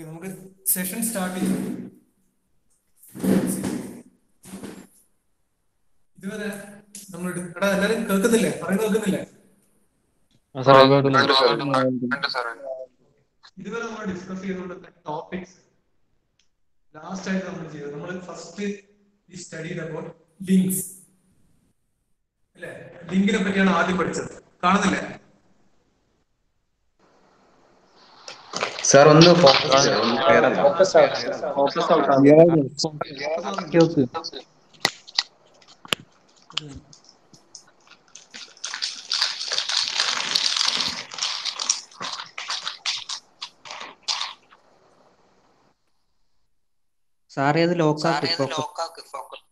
Okay നമുക്ക് session start ചെയ്യാം. ഇതുവരെ നമ്മൾ എടാ എല്ലാരും കേൾക്കുന്നില്ലേ? പറയുന്നത് കേൾക്കുന്നില്ലേ? ഇതുവരെ നമ്മൾ ഡിസ്കസ് ചെയ്തുകൊണ്ടിരുന്ന ടോപ്പിക്സ് ലാസ്റ്റ് ആയിട്ട് നമ്മൾ ചെയ്തത് നമ്മൾ ഫസ്റ്റ് ഈ സ്റ്റഡി അബൌട്ട് ലിങ്ക്സ് അല്ലെ? ലിങ്കിനെ പറ്റിയാണ് ആദ്യം പഠിച്ചത്. കാണുന്നില്ലേ? സാർ ഒന്ന് ഫോക്കസ് ഫോക്കസ് ഔട്ട് സാറേ അത് ലോക്കാക്ക് ഫോക്കസ്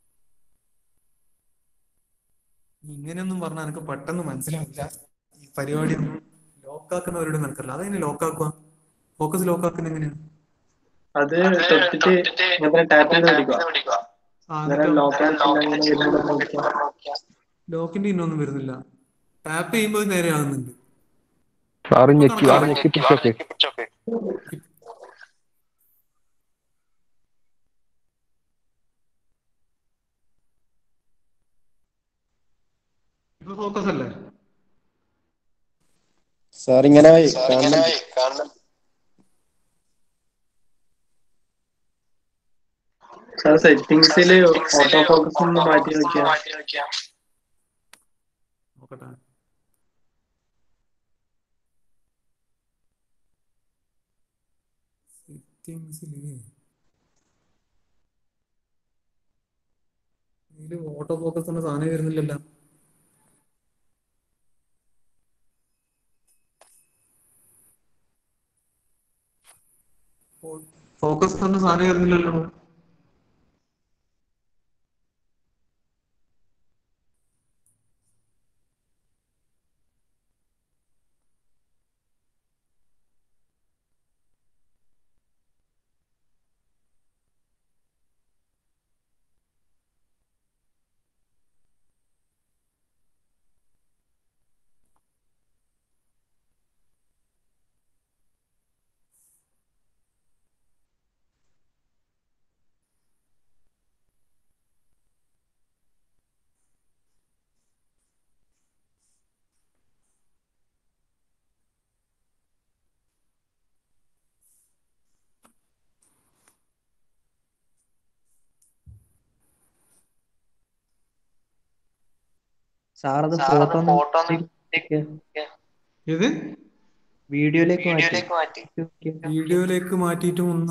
ഇങ്ങനെയൊന്നും പറഞ്ഞാൽ എനിക്ക് പെട്ടെന്ന് മനസ്സിലാവില്ല. ഈ പരിപാടി ലോക്കാക്കുന്നവരോട് നിൽക്കില്ല അതെങ്ങനെ ലോക്കാക്കുക ഫോക്കസ് എങ്ങനെയാണ് അത് തൊട്ടിട്ട് ലോക്ക് ആക്കുന്ന ലോക്കിന്റെ ഇന്നൊന്നും വരുന്നില്ല. ടാപ്പ് ചെയ്യുമ്പോൾ നേരെ ആകുന്നുണ്ട് ഫോക്കസ് അല്ലേ? സാർ ഇങ്ങനെ കാണണം ഓട്ടോ ഫോക്കസ് ഒന്ന് മാറ്റി വെക്കാം ഓട്ടോ ഫോക്കസ് സാധനം വരുന്നില്ലല്ലോ. ഫോക്കസ് എന്ന സാധനം വരുന്നില്ലല്ലോ. സാർ ഫോട്ടോ ഫോട്ടോ ഇത് വീഡിയോയിലേക്ക് മാറ്റി. വീഡിയോയിലേക്ക് മാറ്റിയിട്ടും ഒന്നും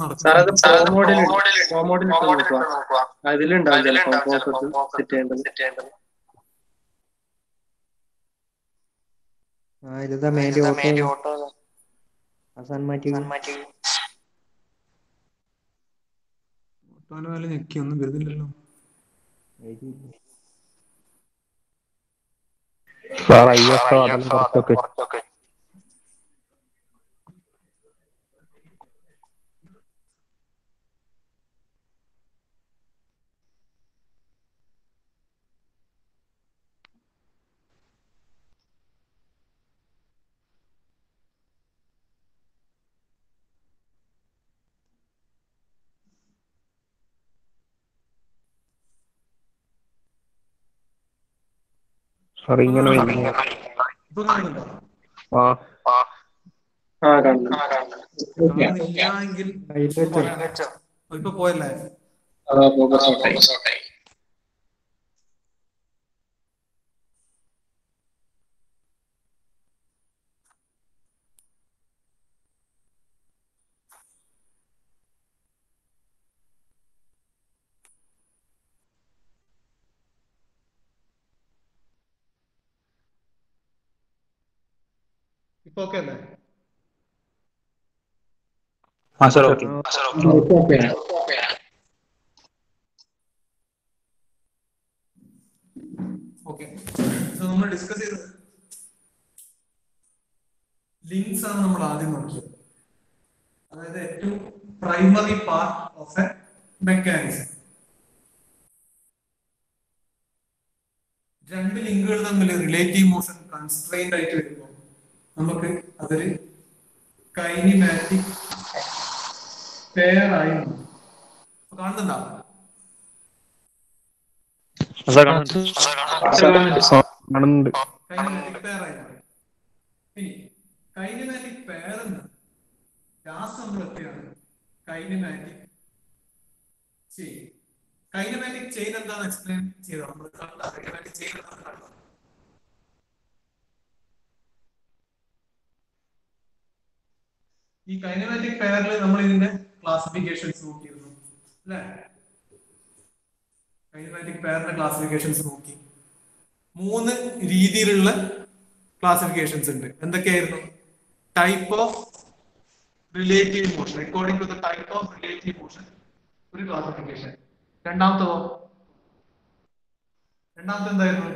ഇതാ മേലെ ഓട്ടോ. അവസാനം മാറ്റി ഓട്ടോന് മേലെ ഞെക്കി ഒന്നും വരുന്നില്ലല്ലോ. Sir I S O sir ഇങ്ങനെ വരുന്നു. ഇപ്പൊ കാണുന്നുണ്ടോ? ആ ആ കണ്ടു കാണുന്നില്ല എങ്കിൽ ഇപ്പൊ പോയല്ലേ ഫോക്കസ് ഔട്ടായി ഇപ്പൊ ഓക്കെ അല്ലേ ഓക്കെ നമ്മൾ ഡിസ്കസ് ചെയ്തത് ലിങ്ക്സ് ആണ് നമ്മൾ ആദ്യം നോക്കിയത്. അതായത് ഏറ്റവും primary part of a mechanism രണ്ട് ലിങ്കുകൾ തമ്മിൽ റിലേറ്റീവ് മോഷൻ കൺസ്ട്രെയിൻഡ് ആയിട്ട് വരുമ്പോൾ നമുക്ക് അതൊരു കൈനിമാറ്റിക് പെയർ ആയി മാറും. അപ്പൊ കാണുന്നുണ്ടോ? കൈനമാറ്റിക് പെയർ ആയി ഇനി കൈനമാറ്റിക് പെയർ എന്ന് നമ്മൾ എത്തിയാണ് കൈനമാറ്റിക് ചെയിൻ കൈനമാറ്റിക് ചെയിൻ എന്താണെന്ന് എക്സ്പ്ലെയിൻ ചെയ്തോ? നമ്മൾ കണ്ട? കൈനമാറ്റിക് ചെയിൻ എന്താണെന്ന് കണ്ടോ? ഈ കൈനമാറ്റിക് പെയറിൽ നമ്മൾ ഇതിന്റെ ക്ലാസിഫിക്കേഷൻസ് നോക്കിയിരുന്നു. അല്ലേ? കൈനമാറ്റിക് പെയറിന്റെ ക്ലാസിഫിക്കേഷൻസ് നോക്കി. മൂന്ന് രീതിയിലുള്ള ക്ലാസിഫിക്കേഷൻസ് ഉണ്ട്. എന്തൊക്കെയായിരുന്നു? Type of relative motion according to the type of relative motion ഒരു ക്ലാസിഫിക്കേഷൻ രണ്ടാമത്തോ രണ്ടാമത്തെ എന്തായിരുന്നു?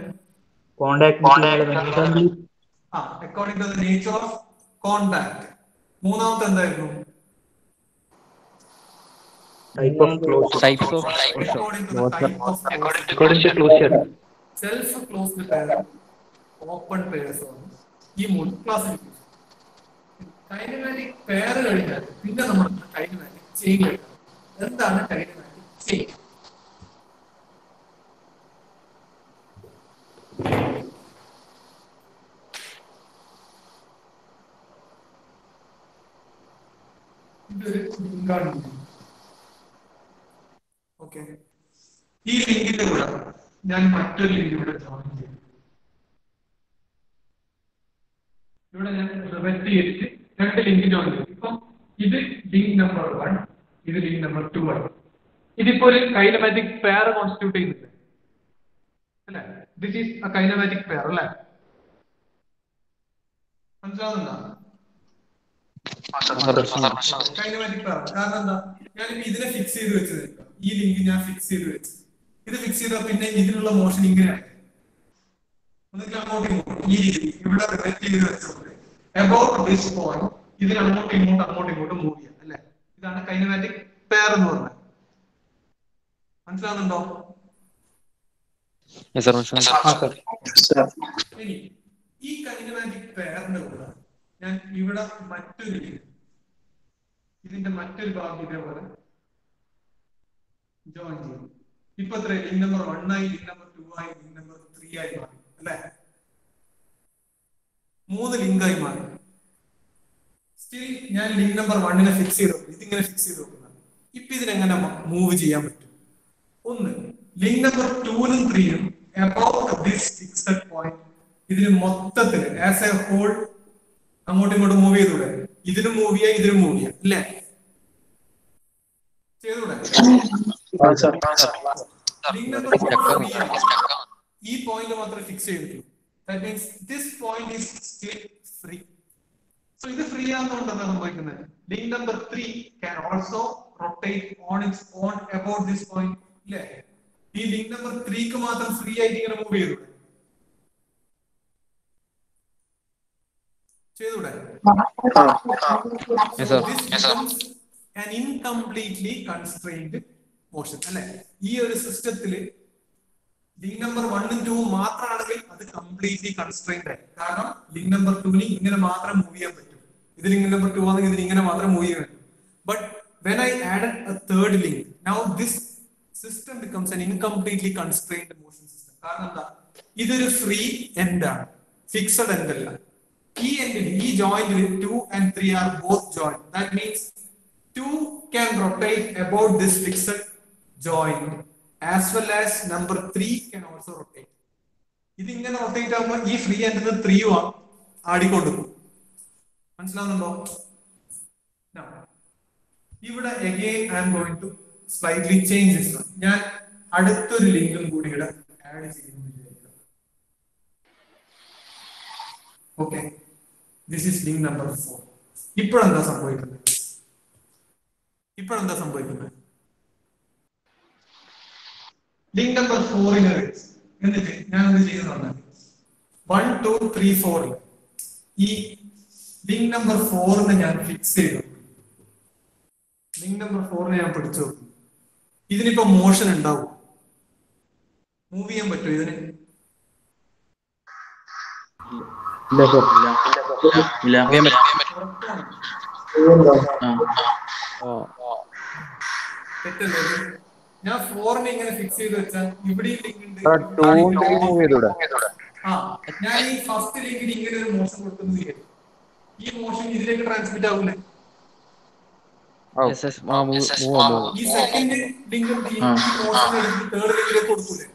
ആ according to the nature of contact മൂന്നാമത്തെ എന്തായിരുന്നു? Self closed pair open pairs ആണ്. ഈ മൂന്ന് ക്ലാസിഫിക്കേഷൻ കൈനമാറ്റിക് പെയർ കഴിഞ്ഞാൽ പിന്നെ നമ്മൾ കൈനമാറ്റിക് ചെയിൻ എന്താണ് കൈനമാറ്റിക് ചെയിൻ ലിങ്കാണ് ഓക്കെ. ഈ ലിങ്കിന്റെ കൂടെ ഞാൻ മറ്റൊരു ലിങ്ക് ഇവിടെ ജോയിൻ ചെയ്യും. ഇവിടെ ഞാൻ റിവെറ്റ് ചെയ്തിട്ട് രണ്ട് ലിങ്ക് ജോയിൻ ചെയ്യും ഇപ്പം ഇത് ലിങ്ക് നമ്പർ വൺ ഇത് ലിങ്ക് നമ്പർ ടു ആണ്. ഇതിപ്പോ ഒരു കൈനമാറ്റിക് പെയർ കോൺസ്റ്റിറ്റ്യൂട്ട് ചെയ്യുന്നുണ്ട് അല്ലെ? This is a kinematic pair അല്ലെ? മനസ്സിലാവുന്നുണ്ടോ? കൈനമാറ്റിക് പെയർ കാരണം എന്താ? ഞാൻ ഇതിനെ ഫിക്സ് ചെയ്ത് വെച്ചത്. ഈ ലിങ്ക് ഞാൻ ഫിക്സ് ചെയ്ത് വെച്ചു. ഇത് ഫിക്സ് ചെയ്താൽ പിന്നെ ഇതിനുള്ള മോഷൻ ഇങ്ങനെയാണ്. ഒന്നുകിൽ അങ്ങോട്ടും ഇങ്ങോട്ടും. ഈ രീതി ഇവിടെ റിലേറ്റ് ചെയ്ത് വെച്ചത് അബൌട്ട് ദിസ് പോയിന്റ് ഇതിന് അങ്ങോട്ടും ഇങ്ങോട്ടും അങ്ങോട്ടും ഇങ്ങോട്ടും മൂവ് ചെയ്യാം അല്ലെ? ഇതാണ് കൈനമാറ്റിക് പെയർ എന്ന് പറഞ്ഞത്. മനസ്സിലാവുന്നുണ്ടോ? ഈ കൈനമാറ്റിക് പെയറിന്റെ കൂടെ ഞാൻ ഇവിടെ മറ്റൊരു ഇതിന്റെ മറ്റൊരു ഭാഗം ഇതേപോലെ ജോയിൻ ചെയ്യും ഇപ്പൊ എത്ര ലിങ്ക് നമ്പർ വൺ ആയി ലിങ്ക് നമ്പർ ടു ആയി ലിങ്ക് നമ്പർ ത്രീ ആയി മാറി. അല്ലെ? മൂന്ന് ലിങ്കായി മാറി. സ്റ്റിൽ ഞാൻ ലിങ്ക് നമ്പർ വണ്ണിനെ ഫിക്സ് ചെയ്ത് ഇതിങ്ങനെ ഫിക്സ് ചെയ്ത് നോക്കുന്നത് ഇപ്പൊ ഇതിനെങ്ങനെ മൂവ് ചെയ്യാൻ പറ്റും? ഒന്ന് ലിങ്ക് നമ്പർ ടൂനും ത്രീയും അബൌട്ട് ദിസ് ഫിക്സഡ് പോയിന്റ് ഇതിന് മൊത്തത്തിൽ ആസ് എ ഹോൾ അങ്ങോട്ടും ഇങ്ങോട്ടും മൂവ് ചെയ്തൂടെ? ഇതിനും മൂവ് ചെയ്യാം ഇതിനും മൂവ് അല്ലേ? ചെയ്തൂടെ? ഈ പോയിന്റ് മാത്രമേ ഫിക്സ് ചെയ്തിട്ടുള്ളൂ that means this point is free so ഇത് ഫ്രീ ആണെന്നുകൊണ്ട് എന്താ സംഭവിക്കുന്നത്. Link number three can also rotate on it's on about this point അല്ലേ ഈ ലിങ്ക് നമ്പർ ത്രീക്ക് മാത്രം ഫ്രീ ആയിട്ട് ഇങ്ങനെ മൂവ് ചെയ്തു ചെയ്തൂടെ an ഇൻകംപ്ലീറ്റ്ലി constrained motion അല്ലെ ഈ ഒരു സിസ്റ്റത്തിൽ ലിങ്ക് നമ്പർ വണ്ണും ടൂവും മാത്രമാണെങ്കിൽ അത് കംപ്ലീറ്റ്ലി കൺസ്ട്രെയിൻഡ് ആയി കാരണം ലിങ്ക് നമ്പർ ടൂവിന് ഇങ്ങനെ മാത്രം മൂവ് ചെയ്യാൻ പറ്റും ഇത് ലിങ്ക് നമ്പർ ടു ആണെങ്കിൽ ഇതിന് ഇങ്ങനെ മാത്രം മൂവ് ചെയ്യാൻ but when I add a third link now this system becomes an incompletely constrained motion system കാരണം എന്താ ഇതൊരു ഫ്രീ എൻഡ് ആണ് ഫിക്സഡ് എൻഡ് അല്ല ഈ എൻഡിൽ ഈ ജോയിന്റിൽ two and three are both joint that means two can rotate about this fixed joint as well as number three can also rotate ഇത് ഇങ്ങനെ റൊട്ടേറ്റ് ആകുമ്പോൾ ഈ ഫ്രീ എൻഡിൽ ത്രീയും ആടിക്കൊണ്ടിരിക്കും. മനസ്സിലാവുന്നുണ്ടോ? ഇവിടെ again I am going to slightly change this ഞാൻ അടുത്തൊരു ലിങ്കും കൂടി ഇവിടെ ആഡ് ചെയ്യുന്നു. Okay this is link number four ഇപ്പോഴെന്താ സംഭവിക്കുന്നത്? ഇപ്പോഴെന്താ സംഭവിക്കുന്നത്? ലിങ്ക് നമ്പർ ഫോറിന് എന്നിട്ട് ഞാൻ എന്ത് ചെയ്യുന്നുണ്ട് വൺ ടു ത്രീ ഫോറിൽ ഈ ലിങ്ക് നമ്പർ ഫോറിന് ഞാൻ ഫിക്സ് ചെയ്തു. ലിങ്ക് നമ്പർ ഫോറിനെ ഞാൻ പിടിച്ചു ഇതിനിപ്പോ മോഷൻ ഉണ്ടാവും. മൂവ് ചെയ്യാൻ പറ്റുമോ ഇതിന്? ഉറപ്പാണ്. തെറ്റല്ലേ ഇത്? ഞാൻ ഫോറിനെ ഇങ്ങനെ ഫിക്സ് ചെയ്ത് വെച്ചാൽ ഇവിടെ ലിങ്ക് ഉണ്ട്. ആ ഞാൻ ഈ ഫസ്റ്റ് ലിങ്കിന് ഇങ്ങനെ ഒരു മോഷൻ കൊടുക്കുന്നു ഈ മോഷൻ ഇതിലേക്ക് ട്രാൻസ്മിറ്റ് ആവൂലേ. ഈ സെക്കൻഡ് ലിങ്ക് ഈ മോഷൻ തേർഡ് ലിങ്കിലേക്ക് കൊടുക്കൂലേ.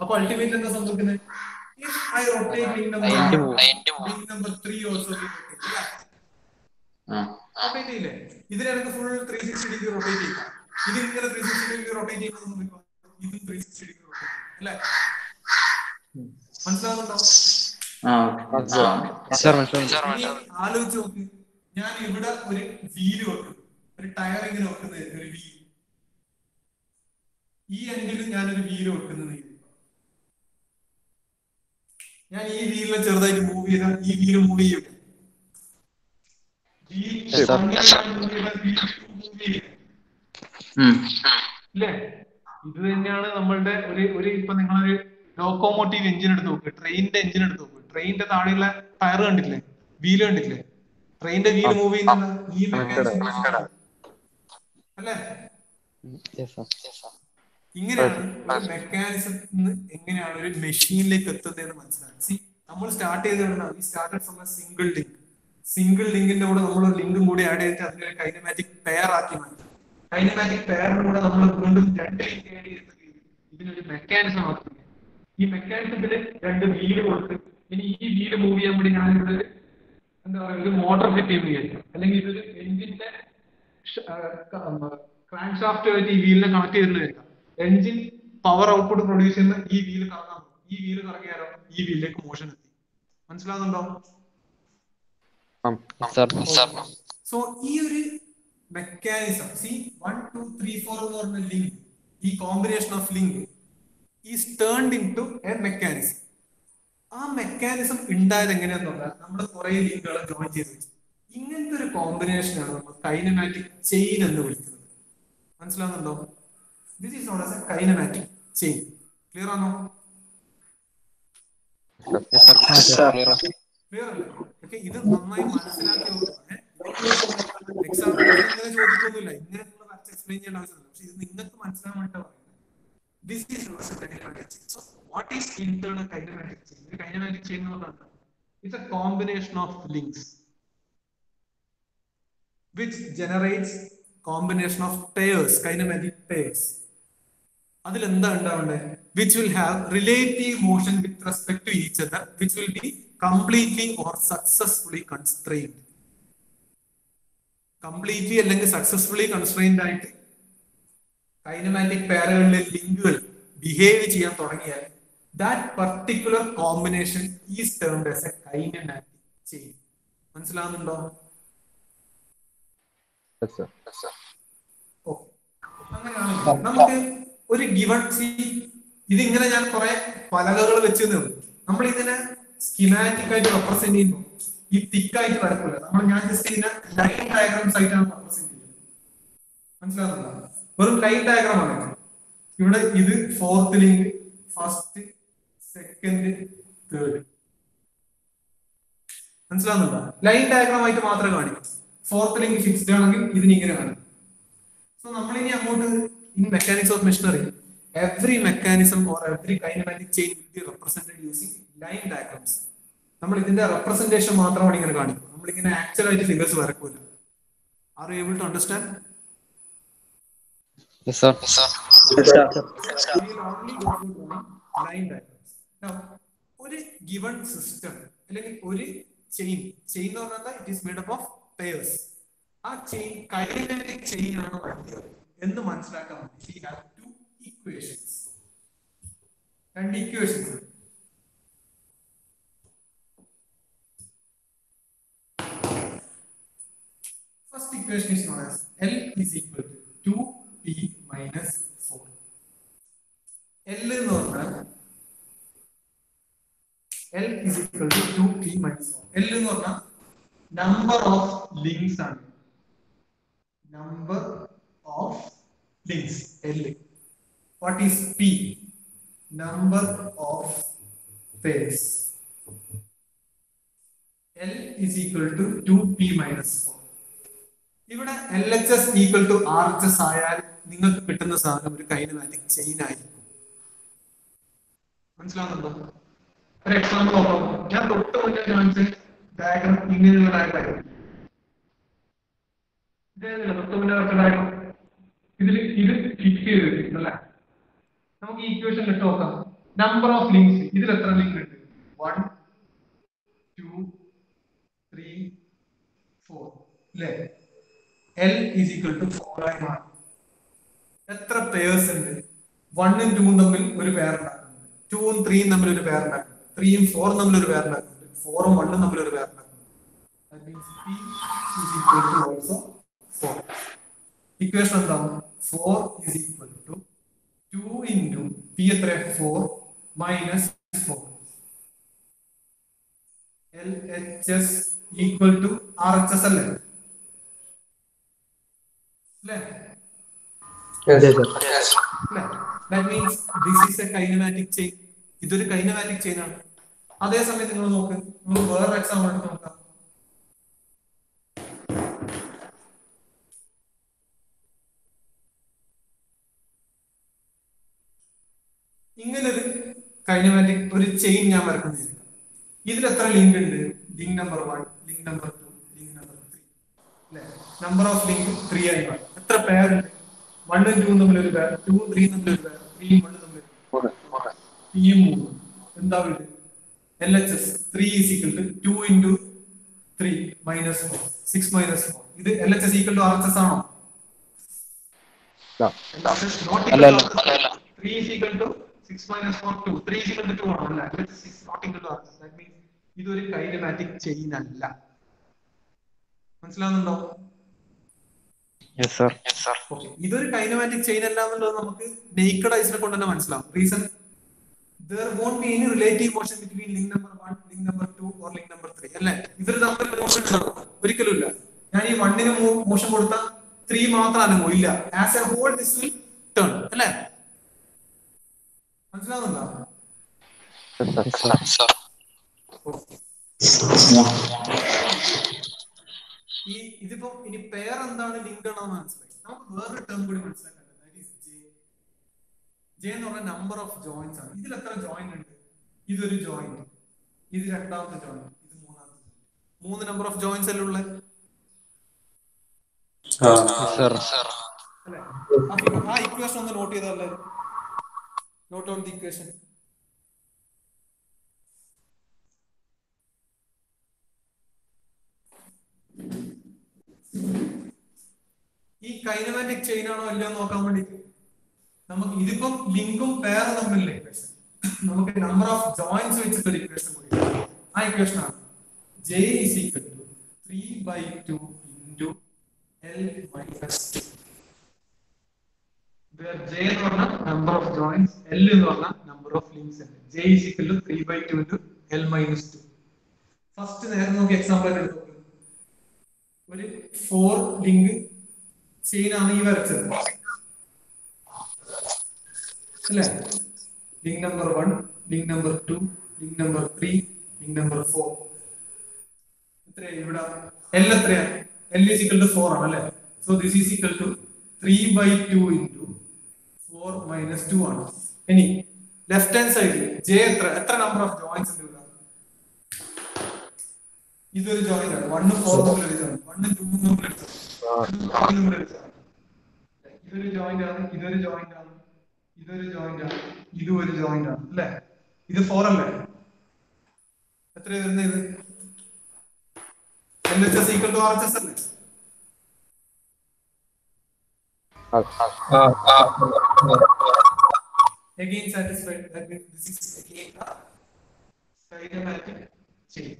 അപ്പൊ അൾട്ടിമേറ്റ് എന്താ സംഭവിക്കുന്നത് If I rotate link number link number three also will rotate. Rotate ചെയ്യില്ലേ ഇതിനെനിക്ക് full three sixty degree rotate ചെയ്യാം ഇത് ഇങ്ങനെ ത്രീ സിക്സ്റ്റി ഡിഗ്രി റൊട്ടേറ്റ് ചെയ്യുന്ന ഇതും ത്രീ സിക്സ്റ്റി ഡിഗ്രി റൊട്ടേറ്റ് അല്ലേ? മനസ്സിലാവുന്നുണ്ടോ? ആലോചിച്ച് നോക്ക്. ഞാൻ ഇവിടെ ഒരു വീൽ വെക്കും. ഒരു ടയർ ഇങ്ങനെ വെക്കുന്നത് ഒരു വീൽ ഈ എൻഡിൽ ഞാനൊരു വീൽ വെക്കുന്നത് ഞാൻ ഈ വീലിനെ ചെറുതായിട്ട് മൂവ് ചെയ്താൽ ഈ വീൽ മൂവ് ചെയ്യും. ഇത് തന്നെയാണ് നമ്മളുടെ ഒരു ഒരു ഇപ്പൊ നിങ്ങളൊരു ലോക്കോമോട്ടീവ് എഞ്ചിൻ എടുത്ത് നോക്ക്. ട്രെയിനിന്റെ എഞ്ചിൻ എടുത്ത് നോക്ക്. ട്രെയിനിന്റെ താഴെയുള്ള ടയർ കണ്ടില്ലേ വീൽ കണ്ടില്ലേ ട്രെയിനിന്റെ വീൽ മൂവ് ചെയ്യുന്നത് ഈ മെക്കാനിസം അല്ലേ. ഇങ്ങനെയാണ് മെക്കാനിസം എങ്ങനെയാണ് ഒരു മെഷീനിലേക്ക് എത്തുന്നത് എന്ന് മനസ്സിലാക്കി സി നമ്മൾ സ്റ്റാർട്ട് ചെയ്ത് ചെയ്തതാണ് ഈ started from a single link single ലിങ്കിന്റെ കൂടെ നമ്മൾ ഒരു ലിങ്കും കൂടി ആഡ് ചെയ്തിട്ട് അതിനൊരു കൈനമാറ്റിക് പെയർ ആക്കി മാറ്റി. കൈനമാറ്റിക് പെയറിന് കൂടെ നമ്മൾ വീണ്ടും രണ്ട് ലിങ്ക് ആഡ് ചെയ്തിട്ട് ഇതിനൊരു മെക്കാനിസം ആക്കി ഈ മെക്കാനിസത്തിൽ രണ്ട് വീൽ കൊടുത്ത് ഇനി ഈ വീൽ മൂവ് ചെയ്യാൻ വേണ്ടി ഞാൻ ഇവിടെ എന്താ പറയുക ഒരു മോട്ടോർ ഫിറ്റ് ചെയ്ത് വിചാരിക്കും. അല്ലെങ്കിൽ ഇതൊരു എഞ്ചിന്റെ ക്രാങ്ക് ഷാഫ്റ്റ് ആയിട്ട് ഈ വീലിനെ കണക്ട് ചെയ്തിട്ട് എഞ്ചിൻ പവർ ഔട്ട്പുട്ട് പ്രൊഡ്യൂസ് ചെയ്യുന്ന ഈ വീൽ കറങ്ങാൻ. ഈ വീൽ കറങ്ങിയാലോ ഈ വീലിലേക്ക് മോഷൻ എത്തി. മനസ്സിലാവുന്നുണ്ടോ. സോ ഈ ഒരു mechanism C one two three four എന്ന് പറഞ്ഞ ലിങ്ക് ഈ combination of link is turned into a mechanism ആ മെക്കാനിസം ഉണ്ടായത് എങ്ങനെയാന്ന് പറഞ്ഞാൽ നമ്മൾ കുറെ ലിങ്കുകളെ ജോയിൻ ചെയ്ത് വെച്ചു. ഇങ്ങനത്തെ ഒരു കോമ്പിനേഷനാണ് നമ്മൾ കൈനമാറ്റിക് ചെയിൻ എന്ന് വിളിക്കുന്നത്. മനസ്സിലാവുന്നുണ്ടോ? This is known as a kinematic. Clear ആണോ Yes, sir. Clear. അല്ലേ? ഓക്കെ ഇത് നന്നായി മനസ്സിലാക്കി എക്സാമ്പിൾ ഇങ്ങനെ ചോദിക്കൊന്നുമില്ല. ഇങ്ങനെ നിങ്ങൾ വരച്ച് എക്സ്പ്ലെയിൻ ചെയ്യേണ്ട ആവശ്യമില്ല. പക്ഷെ ഇത് നിങ്ങൾക്ക് മനസ്സിലാൻ വേണ്ടി പറയുന്നത് this is kinematic chain so what is internal kinematic chain ഒരു കൈനമാറ്റിക് ചെയിൻ എന്ന് it's a combination of links which generates combination of pairs kinematic pairs. അതിൽ എന്താ ഉണ്ടാവേണ്ടത് which will have relative motion with respect to each other which will be completely or successfully constrained completely അല്ലെങ്കിൽ successfully constrained ആയിട്ട് kinematic പേരകളിലെ ലിങ്കുകൾ behave ചെയ്യാൻ തുടങ്ങിയാൽ that particular combination is termed as a kinematic chain മനസ്സിലാവുന്നുണ്ടോ? അങ്ങനെയാണെങ്കിൽ നമുക്ക് ഒരു ഗിവൺ സി ഇതിങ്ങനെ ഞാൻ കുറെ പലകകൾ വെച്ച് നിന്നു നമ്മൾ ഇതിനെ സ്കിമാറ്റിക് ആയിട്ട് റെപ്രസെന്റ് ചെയ്യുന്നു. ഈ തിക്കായിട്ട് വരക്കില്ല നമ്മൾ ഞാൻ ജസ്റ്റ് ഇതിനെ ലൈൻ ഡയഗ്രാംസ് ആയിട്ടാണ് റെപ്രസെന്റ് ചെയ്യുന്നത്. മനസ്സിലാകുന്നുണ്ടോ വെറും ലൈൻ ഡയഗ്രാം ആണ് ഇവിടെ ഇത് fourth link first second third മനസ്സിലാകുന്നുണ്ടോ ലൈൻ ഡയഗ്രാം ആയിട്ട് മാത്രമേ കാണിക്കൂ. ഫോർത്ത് ലിങ്ക് ഫിക്സ്ഡ് ആണെങ്കിൽ ഇതിന് ഇങ്ങനെ കാണിക്കും സോ നമ്മളിനി അങ്ങോട്ട് in mechanics of machinery every mechanism or every kinematic chain will be represented using line diagrams. നമ്മൾ ഇതിന്റെ റെപ്രസെന്റേഷൻ മാത്രമാണ് ഇങ്ങനെ കാണിക്കുക നമ്മളിങ്ങനെ ആക്ച്വൽ ആയിട്ട് figures വരക്കൂല are you able to understand Yes, sir. Yes, sir. we will only go through line diagrams. Now, ഒരു given system അല്ലെങ്കിൽ ഒരു ചെയിൻ ചെയിൻ എന്ന് പറഞ്ഞാൽ it is made up of pairs ആ ചെയിൻ കൈനമാറ്റിക് ചെയിൻ ആണ് വലുത് എന്ന് മനസ്സിലാക്കാൻ രണ്ട് equations first equation is known as L is equal എന്ന് പറഞ്ഞാൽ എൽ ഇസ് ഈക്വൽ എന്ന് പറഞ്ഞാൽ നമ്പർ ഓഫ് ലിങ്ക്സ് ആണ്. Number links L. What is P? Number of pairs. L is equal to 2p minus 4. ഇവിടെ L H S equal to R H S ആയാൽ നിങ്ങൾക്ക് കിട്ടുന്ന സാധനം ഒരു കൈനമാറ്റിക് ചെയിൻ ആയിരിക്കും മനസ്സിലാവുന്നുണ്ടോ ഒരു എക്സാമ്പിൾ നോക്കാം ഞാൻ തൊട്ട് മുന്നേ കാണിച്ച ഡയഗ്രം ഇങ്ങനെയുള്ള ഡയഗ്രം തൊട്ട് മുന്നേ ഡയഗ്രം ഇതിൽ ഇത് ഫിറ്റ് ചെയ്ത് അല്ലേ? നമുക്ക് ഈ ഇക്വേഷൻ ഇട്ട് നോക്കാം. നമ്പർ ഓഫ് ലിങ്ക്സ് ഇതിൽ എത്ര ലിങ്ക് ഉണ്ട്? വൺ ടു ത്രീ ഫോർ അല്ലേ? L is equal to four ആയി മാറും. എത്ര പേഴ്സ് ഉണ്ട്? വണ്ണും ടൂവും തമ്മിൽ ഒരു പേർ ഉണ്ടാക്കുന്നുണ്ട് ടൂവും ത്രീയും തമ്മിൽ ഒരു പേർ ഉണ്ടാക്കുന്നുണ്ട് ത്രീയും ഫോറും തമ്മിൽ ഒരു പേർ ഉണ്ടാക്കുന്നുണ്ട് ഫോറും വണ്ണും തമ്മിൽ ഒരു പേർ ഉണ്ടാക്കുന്നുണ്ട് That means P is equal to also 4. Equation എന്താണ് four is equal to two into P എത്ര four minus four L H S equal to R H S അല്ലേ അല്ലേ? That means this is a kinematic chain ഇതൊരു kinematic chain ആണ്. അതേസമയം നിങ്ങൾ നോക്ക്. നമുക്ക് വേറൊരു എക്സാമ്പിൾ എടുത്ത് നോക്കാം ഇങ്ങനെ ഒരു കൈനമാറ്റിക് ഒരു ചെയിൻ ഞാൻ വരക്കുന്നത് ഇതിൽ എത്ര ലിങ്ക് ഉണ്ട്? Link number one link number two link number three അല്ലെ? നമ്പർ ഓഫ് ലിങ്ക് ത്രീ ആയി മാറും. എത്ര പേർ ഉണ്ട്? വണ്ണും ടൂവും തമ്മിൽ ഒരു പേർ ടൂ ത്രീ തമ്മിൽ ഒരു പേർ ത്രീയും വണ്ണും തമ്മിൽ പിയും മൂന്നും എന്താ വീട് L H S three is equal to two into three minus four six minus four ഇത് L H S equal to R H S ആണോ. Three is equal to six minus four two three is equal to two ആണോ അല്ല is not equal to R that means ഇതൊരു kinematic chain അല്ല. മനസ്സിലാവുന്നുണ്ടോ? ഇതൊരു kinematic chain അല്ല എന്നുള്ളത് നമുക്ക് നേക്കഡ് ഐസിനെ കൊണ്ട് തന്നെ മനസ്സിലാവും. Reason there won't be any relative motion between link number one link number two or link number three അല്ലേ? ഇവർ തമ്മിൽ മോഷൻ ഉണ്ടാവും. ഒരിക്കലും ഇല്ല. ഞാൻ ഈ വണ്ണിന് മോഷൻ കൊടുത്ത ത്രീ മാത്രം അനങ്ങോ ഇല്ല as a whole this will turn അല്ലേ? മനസ്സിലാവുന്നുണ്ടോ? ഈ ഇതിപ്പോ ഇനി പേർ എന്താണ് ലിങ്ക് ആണോ മനസ്സിലായി. നമുക്ക് വേറൊരു ടേം കൂടി ഈസ് ജെ ജെ എന്ന് പറഞ്ഞ നമ്പർ ഓഫ് ജോയിന്റ്സ് ആണ്. ഇതിൽ എത്ര ജോയിന്റ് ഉണ്ട്? ഇതൊരു ജോയിന്റ് ഇത് രണ്ടാമത്തെ ജോയിന്റ് ഇത് മൂന്നാമത്തെ. മൂന്ന് നമ്പർ ഓഫ് ജോയിന്റ്സ് അല്ലേ ഉള്ളത് സർ. അല്ലേ? അപ്പൊ ആ ഇക്വേഷൻ ഒന്ന് നോട്ട് ചെയ്തല്ലേ നോട്ട് ഓൺ ദി equation ഈ കൈനമാറ്റിക് ചെയിൻ ആണോ അല്ലയോ നോക്കാൻ വേണ്ടി നമുക്ക് ഇതിപ്പം ലിങ്കും പേർ തമ്മിലുള്ള ഇക്വേഷൻ നമുക്ക് നമ്പർ ഓഫ് ജോയിന്റ്സ് വെച്ചിട്ട് ഒരു ഇക്വേഷൻ കൂടി ആ ഇക്വേഷൻ ആണ് J is equal to three by two into L minus two J എന്ന് പറഞ്ഞാൽ നമ്പർ ഓഫ് ജോയിൻസ് എൽ എന്ന് പറഞ്ഞാൽ നമ്പർ ഓഫ് ലിങ്ക്സ് ഉണ്ട്. J is equal to three by two into L minus two first നേരെ നോക്കി example എടുത്തു ഒരു four link chain ആണ് ഈ വരച്ചത്. അല്ലേ? Link number one link number two link number three link number four എത്രയാണ് ഇവിടെ? എൽ എത്രയാണ് L is equal to four ആണ് അല്ലേ? So this is equal to three by two into four minus two ആണ്. ഇനി ലെഫ്റ്റ് ഹാൻഡ് സൈഡിൽ J എത്ര? എത്ര നമ്പർ ഓഫ് ജോയിന്റ്സ് ഉണ്ട് ഇവിടെ? ഇതൊരു ജോയിന്റ് ആണ്. വണ്ണും ഫോറും തമ്മിൽ ജോയിന്റ് വണ്ണും ടൂവും തമ്മിൽ joint. ഇതൊരു ജോയിന്റ് ആണ്. ഇതൊരു ജോയിന്റ് ആണ്. ഇതൊരു ജോയിന്റ് ആണ്. ഇതും ഒരു ജോയിന്റ് ആണ്. അല്ലേ? ഇത് ഫോർ അല്ലേ? എത്ര വരുന്നത് ഇത്? L H S equal to R H S അല്ലേ? Again satisfied that means this is again a kinematic chain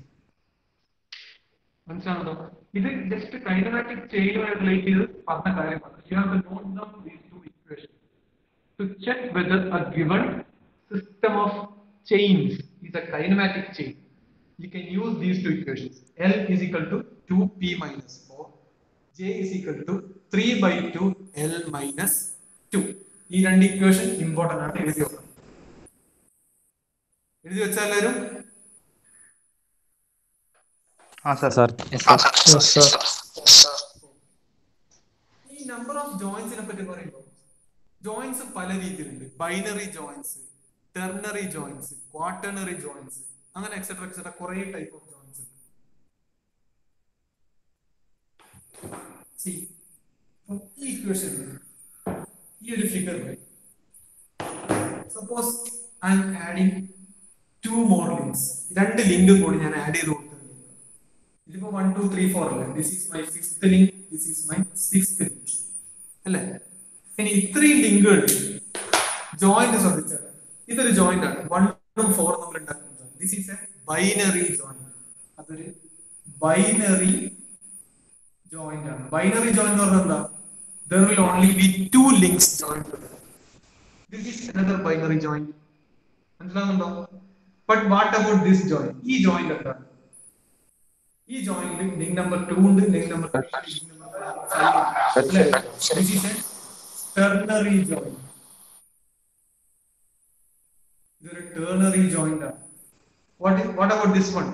മനസ്സിലാണല്ലോ ഇത് ജസ്റ്റ് കൈനമാറ്റിക് ചെയിനുമായി റിലേറ്റ് ചെയ്ത് പറഞ്ഞ കാര്യമാണ്. You have to note down these two equation to check whether a given system of chains is a kinematic chain you can use these two equations. L is equal to 2p minus 4 J is equal to 3 by 2 L minus 2 ഈ രണ്ട് equation important ആണ്. എഴുതി വെക്കണം. എഴുതി വെച്ചാൽ എല്ലാവരും number of sir പറ്റി പറയുമ്പോൾ ജോയിൻസ് പല രീതിയിലുണ്ട്. Binary joints ternary joints quaternary joints അങ്ങനെ എക്സെട്ര എക്സെട്ര കുറെ ടൈപ്പ് ഓഫ് ജോയിൻസ് ഉണ്ട്. ഈ ഇക്വേഷൻ ഈ ഒരു ഫിഗറിൽ suppose I am adding two more links രണ്ട് ലിങ്ക് കൂടി ഞാൻ ആഡ് ചെയ്ത് കൊടുത്തിട്ടുണ്ട്. ഇതിപ്പോ വൺ ടു ത്രീ ഫോർ അല്ലേ? This is my fifth link this is my six link അല്ലേ? ഇനി ഇത്രയും ലിങ്കുകൾ ജോയിന്റ് ശ്രദ്ധിച്ചാൽ ഇതൊരു ജോയിന്റ് ആണ്. വണ്ണും ഫോർ നമ്മൾ ഉണ്ടാക്കുന്നത്. This is a binary joint അതൊരു ബൈനറി ജോയിന്റ് ആണ്. ബൈനറി ജോയിന്റ് എന്ന് പറഞ്ഞാൽ എന്താ? There will only be two links joint this is another binary joint മനസ്സിലാകുന്നുണ്ടോ but what about this joint ഈ ജോയിന്റ് എന്താണ് ഈ ജോയിന്റിൽ ലിങ്ക് നമ്പർ ടു ഉണ്ട് ലിങ്ക് നമ്പർ ടെർണറി ജോയിന്റ് ഇതൊരു ടെർണറി ജോയിന്റ് ആണ്. What what about this one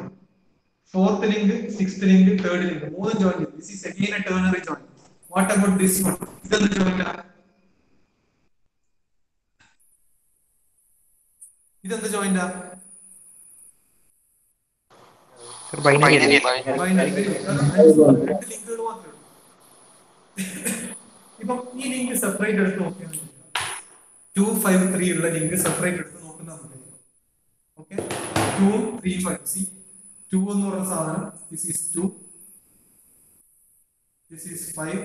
fourth link sixth link third link മൂന്ന് joint this is again a ternary joint what about this one? ഇതെന്ത് joint ഇതെന്ത് ഇപ്പം ഈ link separate എടുത്ത് നോക്കിയാൽ two five three ഉള്ള ലിങ്ക് സെപ്പറേറ്റ് എടുത്ത് നോക്കുന്ന okay two three five C two എന്ന് പറയുന്ന സാധനം this is two this is five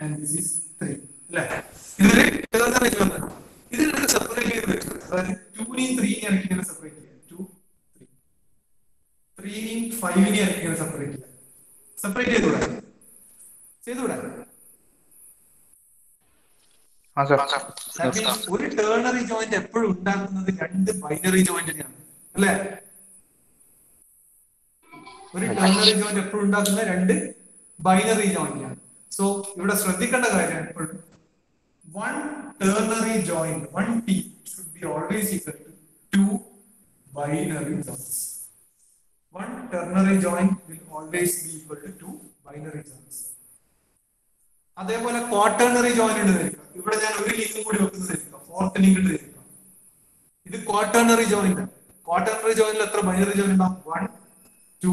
and this is three അല്ലേ? ഇതിന് ഏതാണ് ഇരുപത് ഇതിനെ സെപ്പറേറ്റ് ചെയ്ത് വെച്ചു അതായത് ടൂനെയും ത്രീനെയും എനിക്ക് ഇങ്ങനെ സെപ്പറേറ്റ് ചെയ്യാം ടു ത്രീ ത്രീനെയും ഫൈവിനെയും എനിക്ക് ഇങ്ങനെ സെപ്പറേറ്റ് ചെയ്യാം സെപ്പറേറ്റ് ചെയ്തുകൂടാ? ചെയ്തുകൂടാ? ഒരു ടേണറി ജോയിന്റ് എപ്പോഴും ഉണ്ടാക്കുന്നത് രണ്ട് ബൈനറി ജോയിന്റിനെയാണ് അല്ലേ? ഒരു ടേണറി ജോയിന്റ് എപ്പോഴും ഉണ്ടാക്കുന്ന രണ്ട് ബൈനറി ജോയിന്റാണ് സോ ഇവിടെ ശ്രദ്ധിക്കേണ്ട കാര്യം എപ്പോഴും one ternary join one T should be always equal to two binary joins one ternary join will always be equal to two binary joins അതേപോലെ ക്വാട്ടേണറി ജോയിൻ ഉണ്ട് തരിക ഇവിടെ ഞാൻ ഒരു ലിങ്കും കൂടി വെക്കുന്നത് തരിക ഫോർത്ത് ലിങ്ക് ഉണ്ട് തരിക ഇത് ക്വാട്ടേണറി ജോയിന്റ് ക്വാട്ടേണറി ജോയിനിൽ എത്ര ബൈനറി ജോയിൻ ഉണ്ടാവും? വൺ ടു